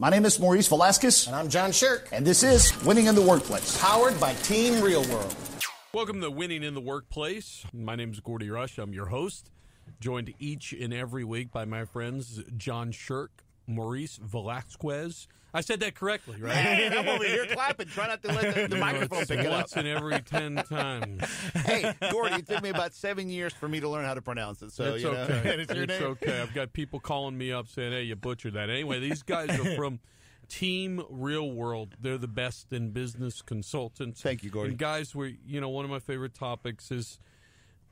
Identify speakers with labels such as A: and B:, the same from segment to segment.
A: My name is Maurice Velasquez.
B: And I'm John Shirk.
A: And this is Winning in the Workplace.
B: Powered by Team Real World.
C: Welcome to Winning in the Workplace. My name is Gordy Rush. I'm your host, joined each and every week by my friends John Shirk, Maurice Velasquez. I said that correctly, right?
A: Hey, I'm over here clapping. Try not to let the, the microphone pick it up.
C: once in every ten times.
A: hey, Gordy, it took me about seven years for me to learn how to pronounce it. So
C: it's
A: you know,
C: okay.
A: it's
C: it's okay. I've got people calling me up saying, "Hey, you butchered that." Anyway, these guys are from Team Real World. They're the best in business consultants.
A: Thank you, Gordy.
C: And guys, we you know one of my favorite topics is.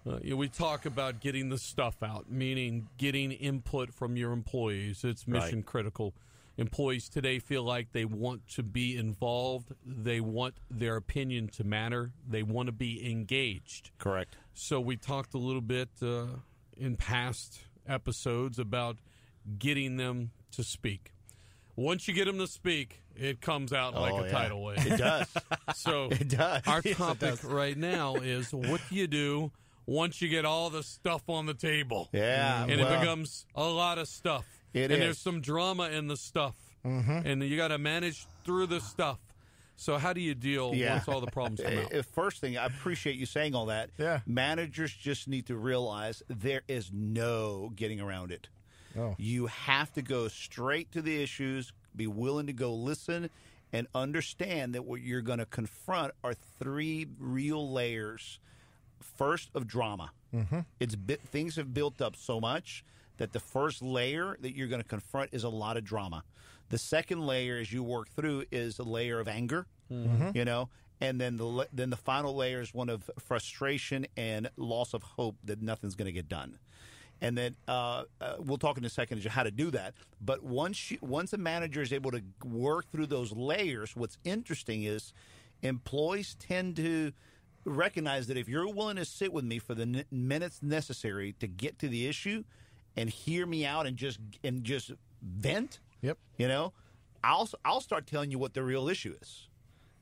C: Uh, we talk about getting the stuff out, meaning getting input from your employees. It's mission
A: Right.
C: critical. Employees today feel like they want to be involved. They want their opinion to matter. They want to be engaged.
A: Correct.
C: So we talked a little bit uh, in past episodes about getting them to speak. Once you get them to speak, it comes out like
A: Oh,
C: a
A: yeah.
C: tidal wave.
A: It does.
C: So
A: It does.
C: our
A: Yes,
C: topic
A: does.
C: right now is what do you do once you get all the stuff on the table?
A: Yeah,
C: and
A: well-
C: it becomes a lot of stuff.
A: It
C: and
A: is.
C: there's some drama in the stuff, mm-hmm. and you got to manage through the stuff. So how do you deal
A: Yeah.
C: once all the problems come out?
A: Uh, First thing, I appreciate you saying all that.
B: Yeah.
A: Managers just need to realize there is no getting around it.
B: Oh.
A: You have to go straight to the issues, be willing to go listen, and understand that what you're going to confront are three real layers. First, of drama. Mm-hmm. It's things have built up so much that the first layer that you're going to confront is a lot of drama. The second layer, as you work through, is a layer of anger. You know, and then the then the final layer is one of frustration and loss of hope that nothing's going to get done. And then uh, uh, we'll talk in a second how to do that. But once you, once a manager is able to work through those layers, what's interesting is employees tend to recognize that if you're willing to sit with me for the n- minutes necessary to get to the issue and hear me out and just and just vent,
B: Yep.
A: you know, I'll I'll start telling you what the real issue is,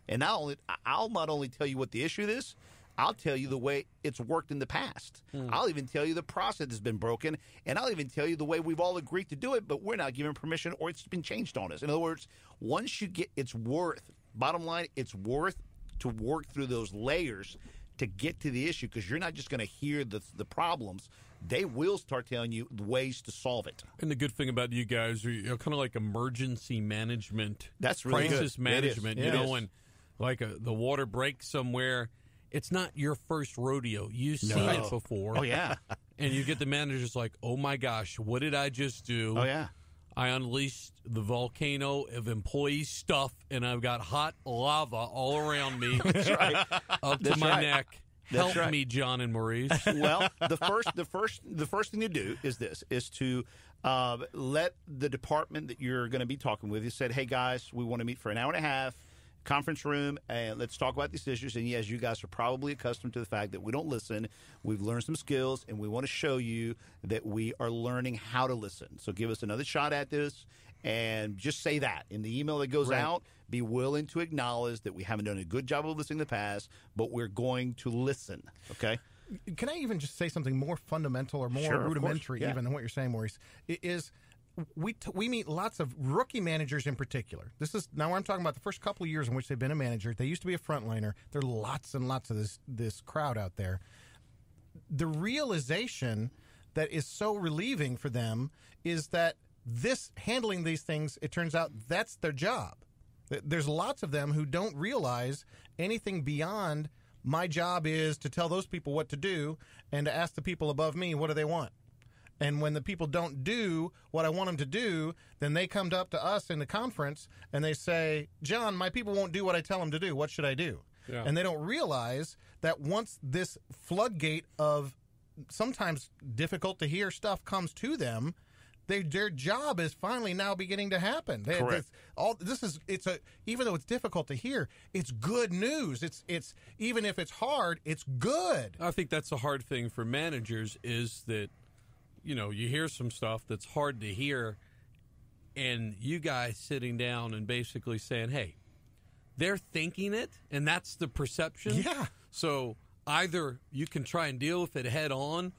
A: and not only I'll not only tell you what the issue is, I'll tell you the way it's worked in the past. Hmm. I'll even tell you the process has been broken, and I'll even tell you the way we've all agreed to do it, but we're not given permission or it's been changed on us. In other words, once you get, it's worth. Bottom line, it's worth to work through those layers to get to the issue because you're not just going to hear the the problems. They will start telling you ways to solve it.
C: And the good thing about you guys are you're kind of like emergency management.
A: That's really
C: crisis
A: good.
C: Management. You know, when like a, the water breaks somewhere, it's not your first rodeo. You've seen it before.
A: Oh yeah,
C: And you get the managers like, oh my gosh, what did I just do?
A: oh yeah.
C: I unleashed the volcano of employee stuff, and I've got hot lava all around me, up to my
A: right.
C: neck.
A: That's
C: Help
A: right.
C: me, John and Maurice.
A: well, the first, the first, the first thing to do is this: is to uh, let the department that you're going to be talking with. You said, "Hey guys, we want to meet for an hour and a half." Conference room, and let's talk about these issues. And yes, you guys are probably accustomed to the fact that we don't listen. We've learned some skills, and we want to show you that we are learning how to listen. So give us another shot at this, and just say that in the email that goes out. Be willing to acknowledge that we haven't done a good job of listening in the past, but we're going to listen. Okay.
B: Can I even just say something more fundamental or more
A: Sure,
B: rudimentary,
A: Yeah.
B: even than what you're saying, Maurice? It is we t- we meet lots of rookie managers in particular. This is now I'm talking about the first couple of years in which they've been a manager. They used to be a frontliner. There are lots and lots of this this crowd out there. The realization that is so relieving for them is that this handling these things, it turns out that's their job. There's lots of them who don't realize anything beyond my job is to tell those people what to do and to ask the people above me what do they want. And when the people don't do what I want them to do, then they come up to us in the conference and they say, John, my people won't do what I tell them to do. What should I do?
C: Yeah.
B: And they don't realize that once this floodgate of sometimes difficult to hear stuff comes to them, they, their job is finally now beginning to happen. They-
A: Correct.
B: this- all this is it's a even though it's difficult to hear, it's good news. It's it's even if it's hard, it's good.
C: I think that's the hard thing for managers is that you know you hear some stuff that's hard to hear, and you guys sitting down and basically saying, "Hey, they're thinking it, and that's the perception."
B: Yeah.
C: So either you can try and deal with it head on,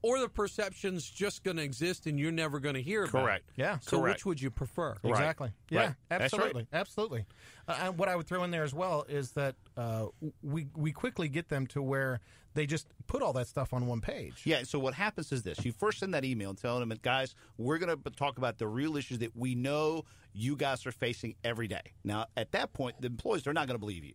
C: or the perception's just going to exist and you're never going to hear about
A: Correct.
C: it.
B: Yeah.
C: So
A: Correct.
C: which would you prefer?
A: Right.
B: Exactly. Yeah,
A: Right. That's right.
B: absolutely, absolutely. Uh, and what I would throw in there as well is that uh, we we quickly get them to where they just put all that stuff on one page.
A: Yeah. So what happens is this: you first send that email and tell them, guys, we're going to talk about the real issues that we know you guys are facing every day. Now, at that point, the employees they're not going to believe you.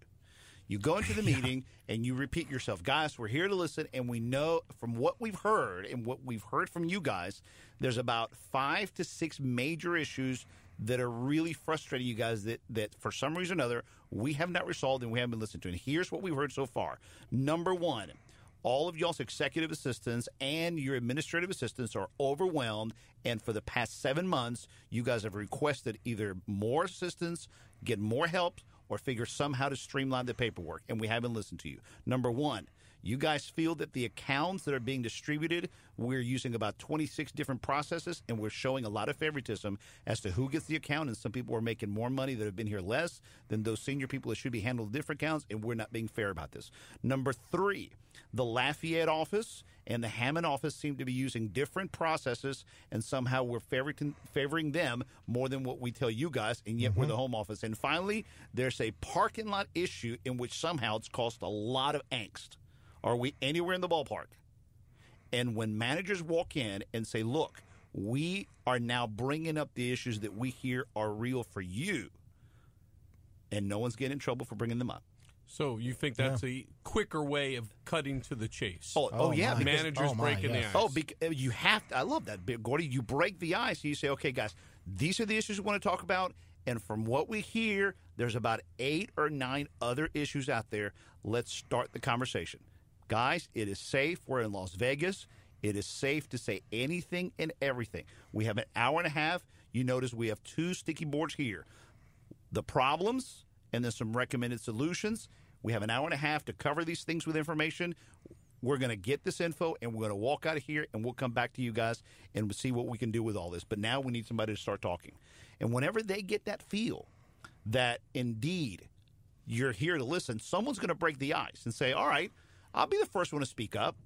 A: You go into the meeting and you repeat yourself, guys. We're here to listen, and we know from what we've heard and what we've heard from you guys, there's about five to six major issues that are really frustrating you guys that that for some reason or another we have not resolved and we haven't been listened to. And here's what we've heard so far. Number one all of y'all's executive assistants and your administrative assistants are overwhelmed. And for the past seven months, you guys have requested either more assistance, get more help, or figure somehow to streamline the paperwork. And we haven't listened to you. Number one, you guys feel that the accounts that are being distributed, we're using about 26 different processes, and we're showing a lot of favoritism as to who gets the account. And some people are making more money that have been here less than those senior people that should be handled different accounts, and we're not being fair about this. Number three, the Lafayette office and the Hammond office seem to be using different processes, and somehow we're favoring, favoring them more than what we tell you guys, and yet we're mm-hmm. the home office. And finally, there's a parking lot issue in which somehow it's caused a lot of angst. Are we anywhere in the ballpark? And when managers walk in and say, look, we are now bringing up the issues that we hear are real for you, and no one's getting in trouble for bringing them up.
C: So you think that's a quicker way of cutting to the chase?
A: Oh, oh,
B: Oh,
A: yeah. because-
C: managers
B: oh, my,
C: breaking
B: yes.
C: the ice.
A: Oh, bec- uh, you have to. I love that, Gordy. You break the ice. You say, okay, guys, these are the issues we want to talk about. And from what we hear, there's about eight or nine other issues out there. Let's start the conversation. Guys, it is safe. We're in Las Vegas. It is safe to say anything and everything. We have an hour and a half. You notice we have two sticky boards here the problems and then some recommended solutions. We have an hour and a half to cover these things with information. We're going to get this info and we're going to walk out of here and we'll come back to you guys and see what we can do with all this. But now we need somebody to start talking. And whenever they get that feel that indeed you're here to listen, someone's going to break the ice and say, All right, I'll be the first one to speak up.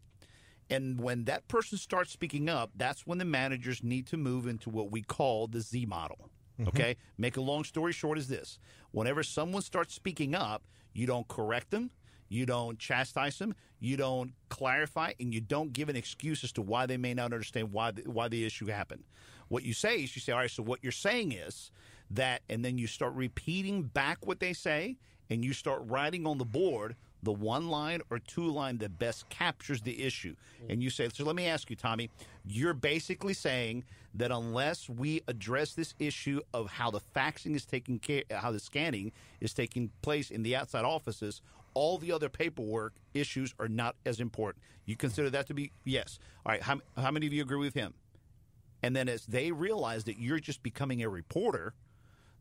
A: And when that person starts speaking up, that's when the managers need to move into what we call the Z model. Mm-hmm. Okay? Make a long story short is this. Whenever someone starts speaking up, you don't correct them, you don't chastise them, you don't clarify, and you don't give an excuse as to why they may not understand why the, why the issue happened. What you say is you say, all right, so what you're saying is that, and then you start repeating back what they say, and you start writing on the board the one line or two line that best captures the issue. Mm. And you say, so let me ask you, Tommy, you're basically saying that unless we address this issue of how the faxing is taking care, how the scanning is taking place in the outside offices, all the other paperwork issues are not as important. You consider that to be yes. All right. How, how many of you agree with him? And then as they realize that you're just becoming a reporter,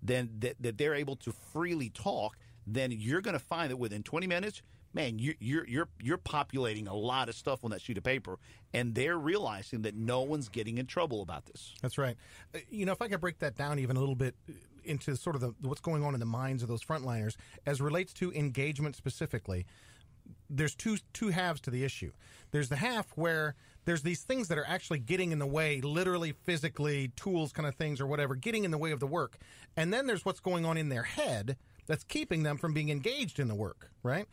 A: then that, that they're able to freely talk, then you're going to find that within 20 minutes, man, you, you're you're you're populating a lot of stuff on that sheet of paper, and they're realizing that no one's getting in trouble about this.
B: That's right. Uh, You know, if I could break that down even a little bit into sort of the, what's going on in the minds of those frontliners as relates to engagement specifically, there's two two halves to the issue. There's the half where there's these things that are actually getting in the way, literally, physically, tools kind of things or whatever, getting in the way of the work. And then there's what's going on in their head that's keeping them from being engaged in the work, right?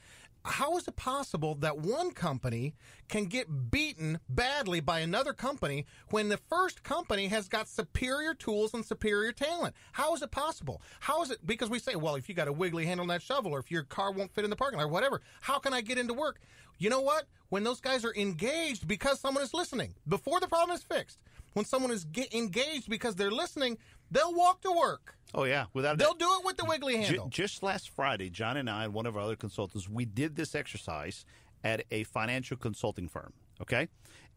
B: How is it possible that one company can get beaten badly by another company when the first company has got superior tools and superior talent? How is it possible? How is it? Because we say, well, if you got a wiggly handle on that shovel or if your car won't fit in the parking lot or whatever, how can I get into work? You know what? When those guys are engaged because someone is listening before the problem is fixed, when someone is get engaged because they're listening, they'll walk to work.
A: Oh yeah, without
B: They'll do it with the wiggly handle.
A: just last Friday, John and I and one of our other consultants, we did this exercise at a financial consulting firm. Okay,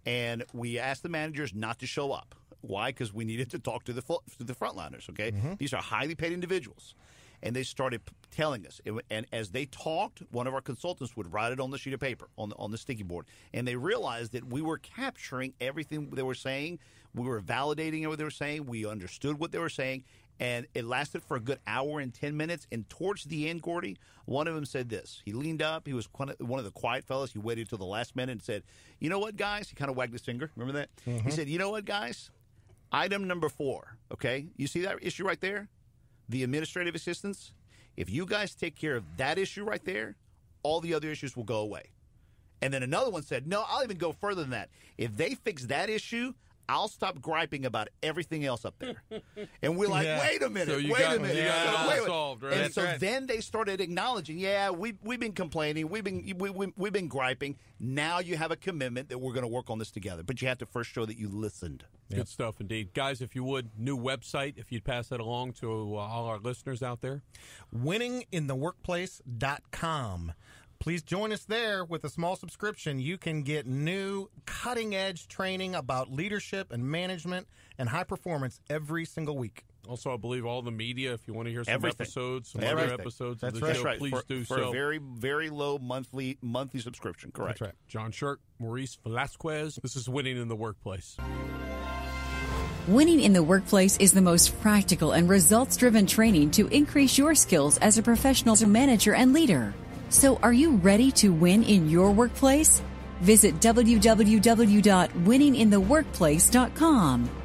A: and we asked the managers not to show up. Why? Because we needed to talk to the fu- to the frontliners. Okay, mm-hmm. these are highly paid individuals, and they started telling us. And- And as they talked, one of our consultants would write it on the sheet of paper on the, on the sticky board, and they realized that we were capturing everything they were saying. We were validating what they were saying. We understood what they were saying. and it lasted for a good hour and 10 minutes. And towards the end, Gordy, one of them said this. He leaned up. He was one of the quiet fellas. He waited till the last minute and said, You know what, guys? He kind of wagged his finger. Remember that?
B: Mm-hmm.
A: He said, You know what, guys? Item number four, okay? You see that issue right there? The administrative assistance? If you guys take care of that issue right there, all the other issues will go away. And then another one said, No, I'll even go further than that. If they fix that issue, I'll stop griping about everything else up there. And we're like,
B: Yeah.
A: wait a minute,
C: So
A: wait
C: got-
A: a minute.
C: you got it
A: So
C: all
A: wait
C: solved, right?
A: And
C: That's
A: so
B: right.
A: then they started acknowledging, yeah, we, we've been complaining, we've been we, we, we've been griping. Now you have a commitment that we're going to work on this together. But you have to first show that you listened.
C: Good stuff indeed. Guys, if you would, new website, if you'd pass that along to uh, all our listeners out there.
B: winningintheworkplace.com. Please join us there with a small subscription. You can get new cutting edge training about leadership and management and high performance every single week.
C: Also, I believe all the media, if you want to hear some
A: Everything.
C: episodes, some other episodes
B: That's
C: of the
B: right.
C: show,
A: That's right.
C: please
A: for,
C: do
A: for
C: so.
A: a very very low monthly monthly subscription. Correct.
B: That's right.
C: John Shirk, Maurice Velasquez. This is Winning in the Workplace.
D: Winning in the workplace is the most practical and results driven training to increase your skills as a professional manager and leader. So, are you ready to win in your workplace? Visit www.winningintheworkplace.com.